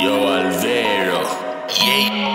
Yo, Alvero. Yeah.